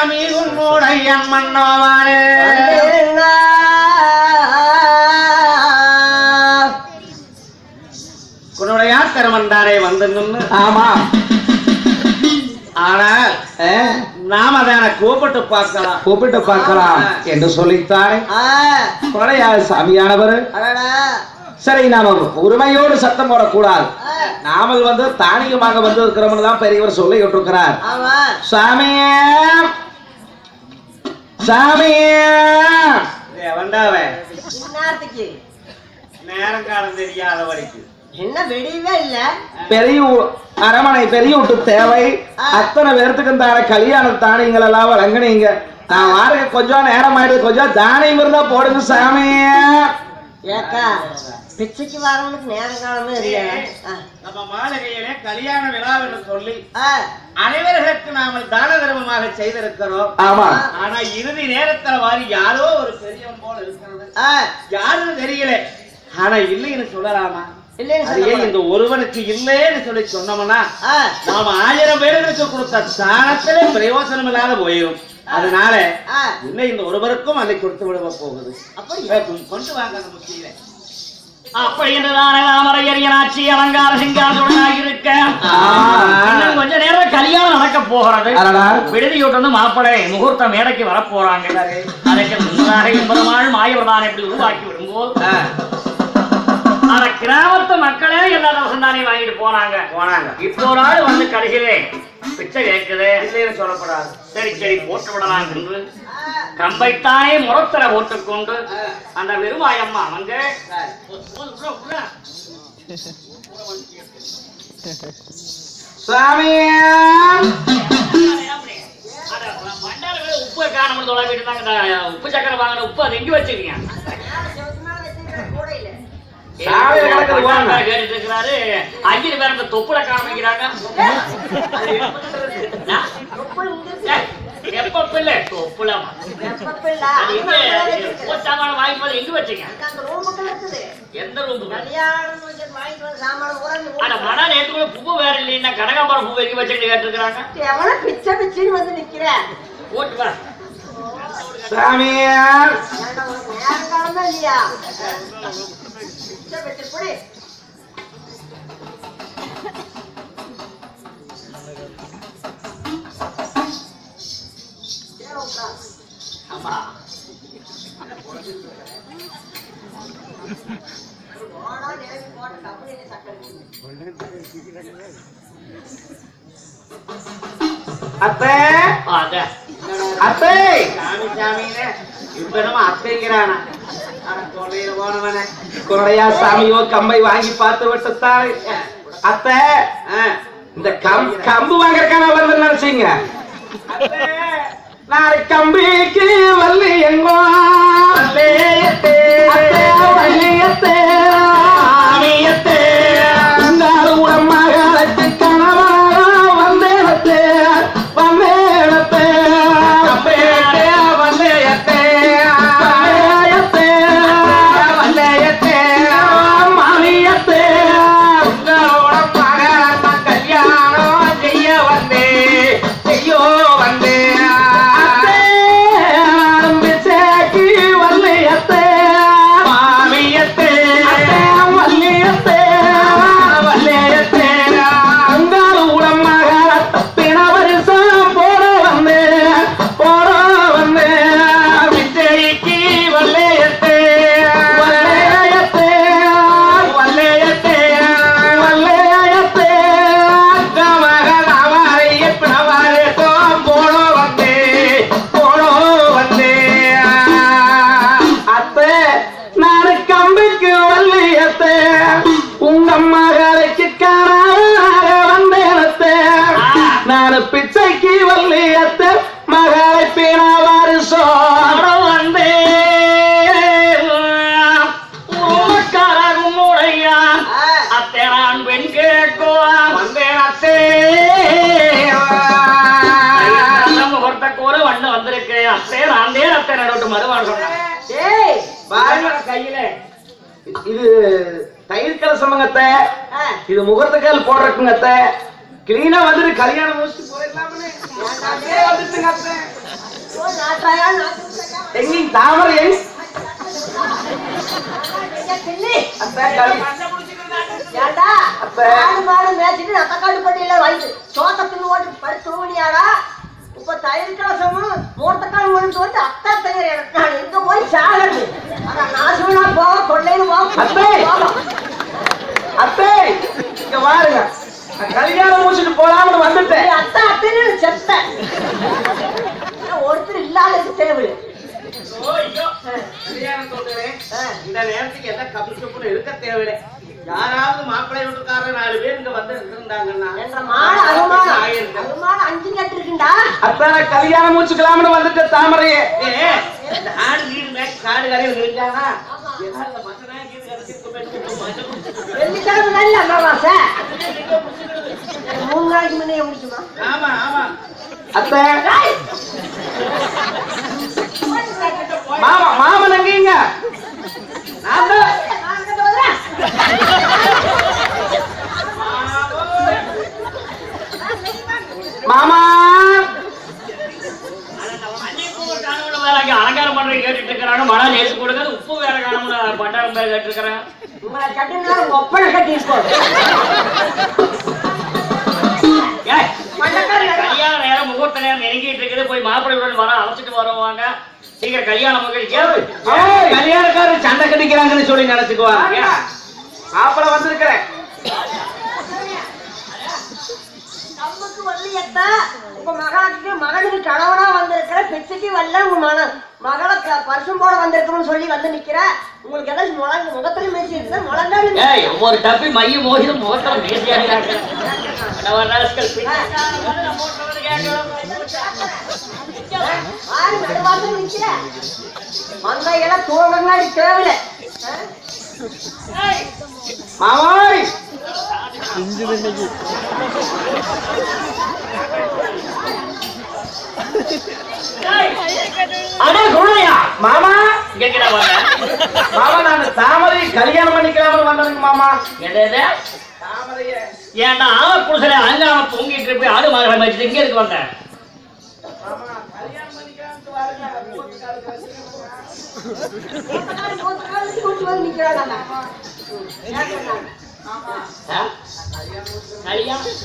சச்சாமி உன்னுடைய மன்னவானே உன்னுடைய ஆத்திரமண்டாரே வந்து நின்று ஆமா. ஆனால் நாம அதனை கூப்பிட்டு பார்க்கலாம். கூப்பிட்டு பார்க்கலாம் என்று சொல்லித்தானே கொலையா சாமியானவர். சரி நாம உரிமையோடு சத்தம் போடக்கூடாது. நாமல் வந்து தானியமாக வந்து இருக்கிறோம்னு தான் பெரியவர் சொல்லி விட்டுருக்கிறார் சாமியே நேரம் காலம் தெரியாத வரைக்கும். என்ன வெடியவே இல்ல. பெரிய அரமனை பெரிய விட்டு தேவை. அத்தனை பேர்த்துக்கு தான கல்யாண தானியங்கள் எல்லாம் வழங்குனீங்க. நான் வாருங்க கொஞ்சம் நேரம் ஆயிடுது. கொஞ்சம் தானியம் இருந்தா போடுங்க சாமியே. ஏக்கா பிச்சைக்கு வரவனுக்கு நேரம் காலமே இல்லையா. நம்ம மாளிகையிலே கல்யாண விழா என்று சொல்லி அனைவர்களுக்கு நாம தான தர்மமாக செய்திருக்கிறோம். ஆமா. ஆனா இறுதி நேரத்துல வாரி யாரோ ஒரு பெரியவன் போல இருக்கிறது. யாருன்னு தெரியல. ஆனா இல்லைன்னு சொல்லலாமா? இந்த ஒருவனுக்கு இல்லைன்னு சொல்லி சொன்னோம்னா நாம ஆயிரம் பேருக்கு கொடுத்த தானத்திலே பிரயோசனம் இல்லாத போயிடும் அதனால இல்லை இந்த ஒருவருக்கும் அதை கொடுத்து விட போகுது. அப்படியா? கொ- கொண்டு வாங்க அப்படி என்றுதானே ராமரையரியனாட்சி அலங்கார சிங்காரத்துடன் இருக்க இன்னும் கொஞ்ச நேரம் கல்யாணம் நடக்க போகிறது. விடுதியோட்டு வந்து மாப்பிள்ளை முகூர்த்த மேடைக்கு வர போறாங்க அதற்கு முன்னதாக மாயவர்தான் எப்படி உருவாக்கி விடும்போது ஆனா கிராமத்து மக்களே எல்லா தவசம் தானே வாங்கிட்டு போனாங்க. போனாங்க. இப்போ ஒரு ஆள் வந்து கடைசியிலே பிச்சை கேட்குது. இல்லைன்னு சொல்லப்படாது. சரி சரி போட்டு விடலாம் என்று. கம்பைத்தானே முறத்தர போட்டுக்கொண்டு அந்த வெறுமாயம்மா வந்து உப்பு காணாமல் தொலைவிட்டு தாங்க உப்பு சக்கரை வாங்கின உப்பு அது எங்க வச்சிருக்கீங்க வாங்க. இருக்கிறாரு அஞ்சு பேர் இந்த தொப்புல காமிக்கிறாங்க. எப்ப இல்ல தொப்புலமா வந்து எங்க வச்சீங்க அங்க அந்த ரூமுக்குள்ள இருக்குது. எந்த ரூம் கல்யாணம் வச்சு வாங்கிட்டு வந்த சாமான பூரா இந்த ஆனா ரூமுக்குள்ள. மணா நேற்றுக்குள்ள பூ வேற இல்லைன்னா கனகாம்பரம் பூ எங்க வச்சுட்டு கேட்டுருக்காங்க எவனோ பிச்சை பிச்சைன்னு வந்து நிக்கிற. ஓட்டு வா சாமியே ஏன்டா உனக்கு நேரம் காலம் தான் இல்லையா? பிச்சை பிச்சை. ஆமா சாமி இப்ப போனவனே. கொடையா சாமியோ கம்பை வாங்கி பார்த்து விட்டுத்தானே அத்தை இந்த கம் கம்பு வாங்கறக்கான வந்து நினைச்சீங்க. நான் கம்பிக்கு வந்திருக்கு அத்தே நான் தேர் அத்தை நடுட்டு மறுவாள் சொன்னேன் கையில. இது தயிர் கலசமங்கத்தை ஆ, இது முகூர்த்த கால் போடுறக்குங்கத்த கிளீனா வந்துட்டு கல்யாணம் முடிச்சுட்டு போயிடலாம்னு. ஏன்டா அப்படியே வந்துட்டு அத்தை. எங்கேயும் தாமரை எங்க. அத்தை ஏண்டா, ஆடு மாடு மேய்ச்சிட்டு நத்தக்காடு பட்டியல வயசு சோத்த தின்னு ஓட்டு படுத்து தூங்கினியாடா இப்ப தயிர் கலசமும் மூர்த்தக்கால் மணி தோட்டு அத்தா எனக்கு நான் எங்க போய் சாகிறது? அதான் நாசுனா போக கொள்ளைன்னு அத்தை! போக அத்தை இங்க பாருங்க நான் கல்யாணம் முடிச்சுட்டு போலாம்னு வந்துட்டேன். அத்தா அத்தைன்னு செத்த. ஒருத்தர் இல்லாத தேவை இந்த நேரத்துக்கு எல்லாம் கப்பு இருக்க தேவையில்லை. யாராவது மாப்பிள்ளை வீட்டுக்காரர் நாலு பேர் இங்க வந்து இருந்தாங்கன்னா அருமானம் அஞ்சு கட்டு இருக்குண்டா அத்தை நான் கல்யாணம் முடிச்சுக்கலாம்னு வந்துட்டேன் தாமரையே. ஆடு வீடு மேய்ச்சி காடு நல்ல அமாவாசை. மூணு நாளைக்கு முன்னே முடிக்குமா ஆமா ஆமா. அத்தை. மாமா மாமன் எங்கீங்க நான் தான் மாமா மல்லிகைப்பூ காணும்னு வேற அங்க அலங்காரம் பண்றது கேட்டுட்டு இருக்கிறாங்க மழை நேசு கொடுக்குறது உப்பு வேற பேர் கேட்டிருக்கிறேன். உங்களை கட்டினா ஒப்பனை கட்டி இருப்போம் ஏய், மண்டக்காரி கல்யாண நேரம் முகூர்த்த நேரம் நெருங்கிட்டு இருக்குது. போய் மாப்பிள்ளைகளுடன் வர அழைச்சிட்டு வருவாங்க. சீக்கிரம் கல்யாணம் கல்யாணக்காரர் சண்டை கடிக்கிறாங்கன்னு சொல்லி நினைச்சுக்குவாங்க. மாப்பிள வந்திருக்கிறேன். நமக்கு வள்ளியத்தா உங்க மகனுக்கு மகனுக்கு கணவனா வந்திருக்கிற வரல உங்க மன மகளை பரிசும் போட வந்திருக்கணும்னு சொல்லி வந்து நிக்கிற உங்களுக்கு ஏதாச்சும் முழங்க முகத்துல மேய்ச்சி இருந்தா ஒரு டப்பி மைய மோகிதம் முகத்தில் நிக்கிற. மந்தையெல்லாம் தேவையில்ல மாமாய் அடே குழந்தையா மாமா. மாமா நான் தாமரை கல்யாணம் பண்ணிக்கலாம்னு வந்தேனுங்க மாமா. எது எது? தாமரைய ஏன்டா ஆவ குடிசல அங்காம தூங்கிட்டு இருப்பி ஆடு மகளை வச்சுட்டு இங்க இருக்கு வந்தேன். மாமா கல்யாணம் பண்ணிக்கலாம்னு வரேன் கூட்டு வந்து நிக்கிறாங்க ஆ? கல்யாணம்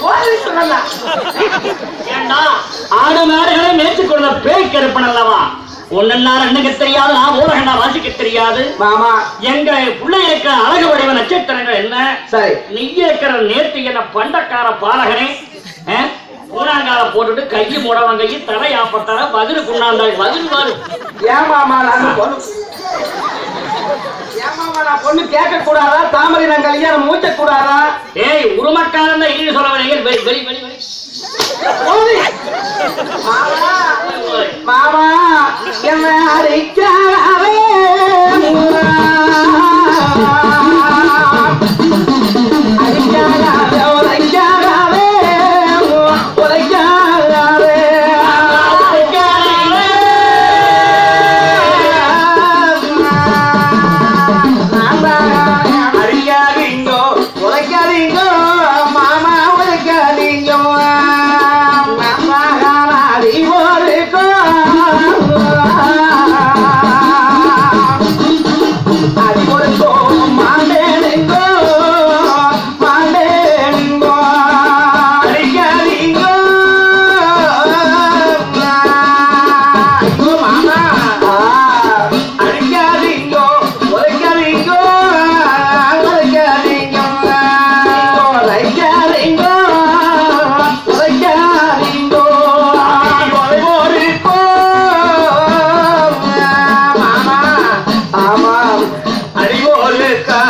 கோவில் சொன்னா ஏண்டா ஆடு மாடுகளை மேய்ச்சி கொண்ட பேய் கருப்பன் அல்லவா ஒன்னெல்லாம் ரெண்டுக்கு தெரியாது நான் ஊரகண்டா வாசிக்க தெரியாது மாமா எங்க புள்ள இருக்கிற அழகு வடிவ நட்சத்திரங்கள் என்ன சரி நீ இருக்கிற நேர்த்தி என்ன பண்டக்கார பாலகனே? பூனாங்கால போட்டுட்டு கையை மூடவன் கையை தலை ஆப்பத்தார பதில் குண்டாந்தாள் பதில் பாரு. ஏமாமா நான் பொண்ணு ஏமாமா நான் பொண்ணு கேட்க கூடாதா தாமரை நான் கல்யாணம் மூச்ச கூடாதா ஏய் உருமக்காரன் தான் இல்லைன்னு சொல்ல வரீங்க வெளி வெளி வெளி வெளி. மாமா. என்ன அடிக்காதே está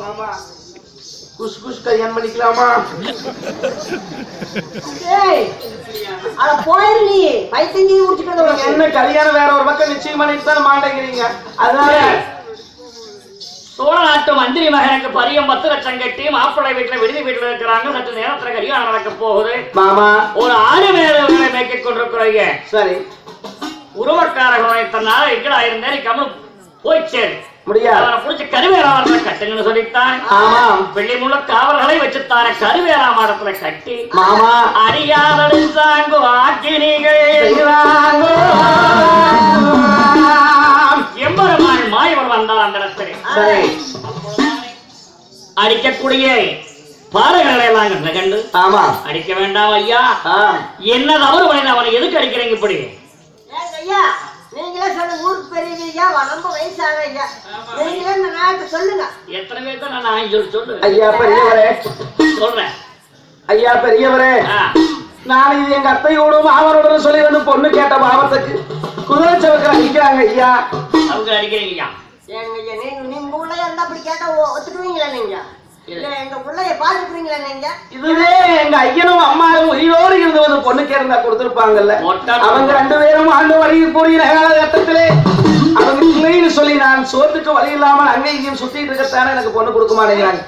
மாமா குஷ் குஷ் கல்யாணம் பண்ணிக்கலாமா? ஏய் அட போயிரு நீ. முடிச்சுக்கிறது என்ன கல்யாணம் வேற ஒரு பக்கம் நிச்சயம் பண்ணிட்டு தான் மாட்டேங்கிறீங்க? அதனால சோழ நாட்டு மந்திரி மகனுக்கு பரியம் பத்து லட்சம் கட்டி மாப்பிள்ளை வீட்டுல விடுதி வீட்டுல இருக்கிறாங்க. சற்று நேரத்துல கல்யாணம் நடக்க போகுது. மாமா. ஒரு ஆறு மேலே மேய்க்க கொண்டிருக்கிறீங்க சரி. உருவக்காரர்களை தன்னால எங்கடா இருந்தேன்? நீ கம்மல் போய் சேரு முடியாது அவனை புடிச்சு கருவேராமரத்துல கட்டுங்கன்னு சொல்லித்தான் ஆமா. வெள்ளி முள்ள காவல்களை வச்சுத்தான கருவேராமரத்துல கட்டி. மாமா. அறியாதெழுந்தாங்கோ ஆக்கினிகள் செய்வாங்கோ. எம்பெருமான் மாயவர் வந்தார் அந்த இடத்துல. சரி. அடிக்கக்கூடிய பாறைகளை எல்லாம் கண்டு கண்டு. ஆமா. அடிக்க வேண்டாம் ஐயா. என்ன தவறு பண்ணி அவனை எதுக்கு அடிக்கிறீங்க இப்படி? நீங்களே சொல்லுங்க ஊருக்கு ஐயா ரொம்ப வயசான ஐயா. நீங்களே இந்த நாட்டை சொல்லுங்க. எத்தனை பேர் தான் நான் சொல்லு சொல்லு ஐயா பெரியவரே. சொல்றேன். ஐயா பெரியவரே. நான் இது எங்க அத்தையோடும் மாமனோடும் சொல்லி வந்து பொண்ணு கேட்ட பாவத்துக்கு குதிரை சவுக்கில் அடிக்கிறாங்க ஐயா. அவங்க அடிக்கிறீங்க ஏங்க ஐயா நீங்க நீங்க உள்ளே இருந்தா அப்படி கேட்டா ஒத்துக்குவீங்களா நீங்க? இல்ல. எங்க உள்ளே பாத்துக்குவீங்களா நீங்க? இதுவே எங்க ஐயனும் அம்மாவும் உயிரோடு இருந்து வந்து பொண்ணு கேருந்தா கொடுத்திருப்பாங்கல்ல. அவங்க ரெண்டு பேரும் ஆண்டு வழி கூடிய காலகட்டத்திலே நான் சோத்துக்கு வழி இல்லாமல் அங்கே இங்கேயும் சுத்திட்டு இருக்கத்தானே எனக்கு பொண்ணு கொடுக்க மாட்டேங்கிறாங்க.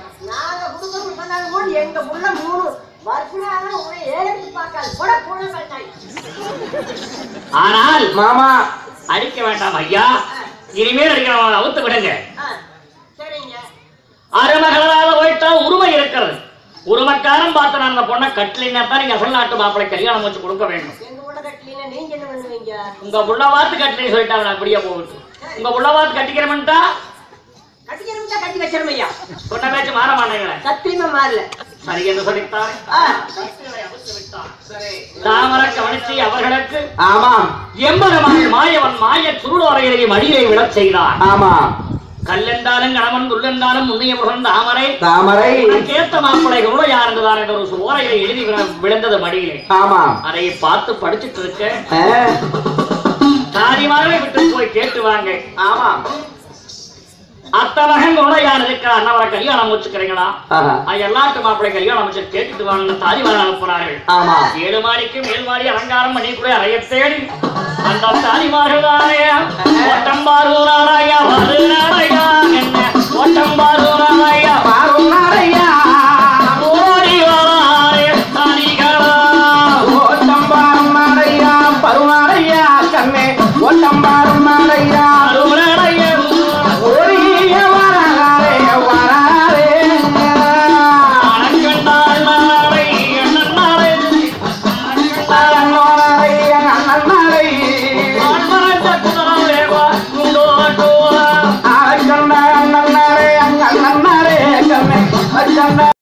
ஆனால் மாமா. அடிக்க வேண்டாம் ஐயா. இனிமேல் அடிக்கிறவன் அவுத்து விடுங்க. சரிங்க. அருமகளாக போயிட்டா உரிமை இருக்கிறது. உரிமைக்காரன் பார்த்து நான் அந்த பொண்ணை கட்டலின்னா தான் நீங்க அசல் நாட்டு மாப்பிள்ளை கல்யாணம் வச்சு கொடுக்க வேண்டும். நீங்க என்ன பண்ணுவீங்க? உங்க புள்ள கட்டலி சொல்லிட்டாங்க நான் அப்படியே போகுது? உங்க புள்ள கட்டிக்கிறமென்ட்டா கட்டிக்கிறோம்னா கட்டி வச்சிரும் ஐயா. சொன்ன பேச்சு மாற மாட்டேங்கிற சத்தியமா மாறல. சரி என்று சொல்லித்தான் தாமர கவனிச்சு அவர்களுக்கு ஆமா எம்பெருமான் மாயவன் மாய சுருளோரையை மடியை விடச் செய்தான் ஆமா கல்லென்றாலும் கணவன் துள்ளென்றாலும் முன்னைய முருகன் தாமரை. தாமரை. கேத்த மாப்பிளை கூட யார் என்றுதான் என்ற ஒரு ஓரையை எழுதி விழ- விழுந்தது மடியிலே. ஆமா. அதை பார்த்து படிச்சுட்டு இருக்க. தாதிமார்களை விட்டு போய் கேட்டு வாங்க. ஆமா. அத்த மகன் கூட யார் இருக்கா? அண்ணவரை கல்யாணம் வச்சுக்கிறீங்களா எல்லாட்டு மாப்பிளை கல்யாணம் வச்சு கேட்டுட்டு வாங்க. தாதிமார் அனுப்புனார்கள். ஆமா. ஏழு மாடிக்கு மேல் மாடி அலங்காரம் பண்ணி கூட அறைய தேடி அந்த தாலிமார்கள் தானே ஓட்டம்பாரு நாராயா என்ன? ஓட்டம்பாரு